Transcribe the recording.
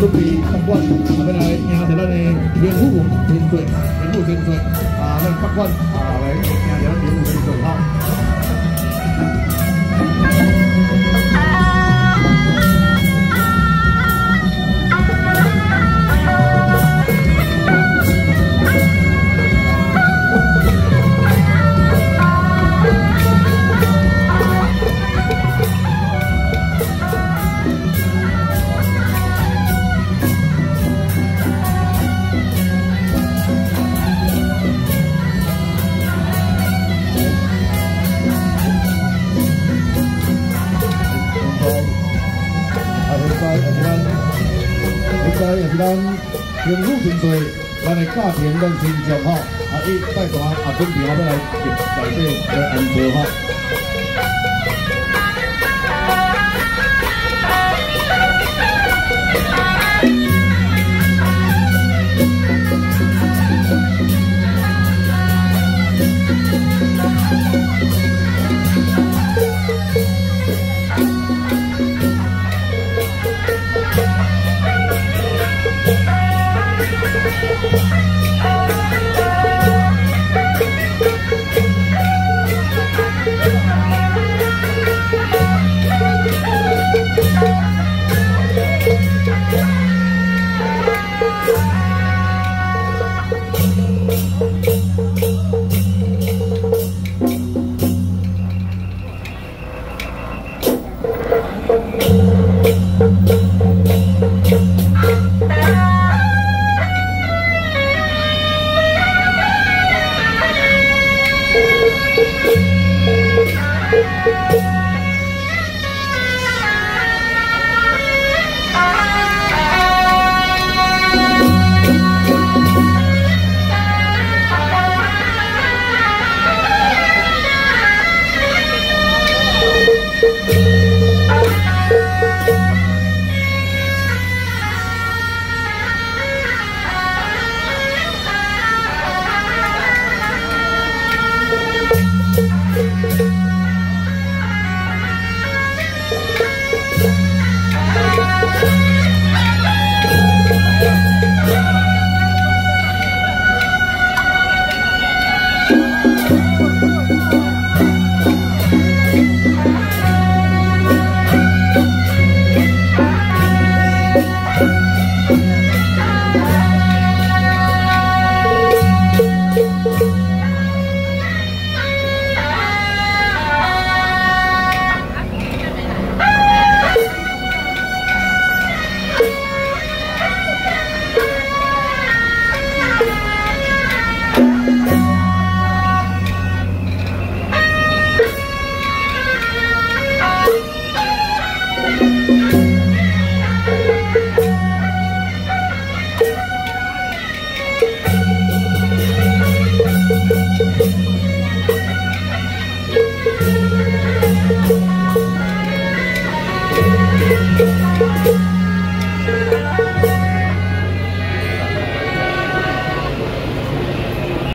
准备法官，啊，要来迎着咱的民富千岁，民富千岁，啊，咱法官啊来迎着咱民富千 现在。也是咱现在也是，咱政府团队，咱的家庭咱亲戚哈，啊，伊带大啊，准备后要来接内底来安坐哈。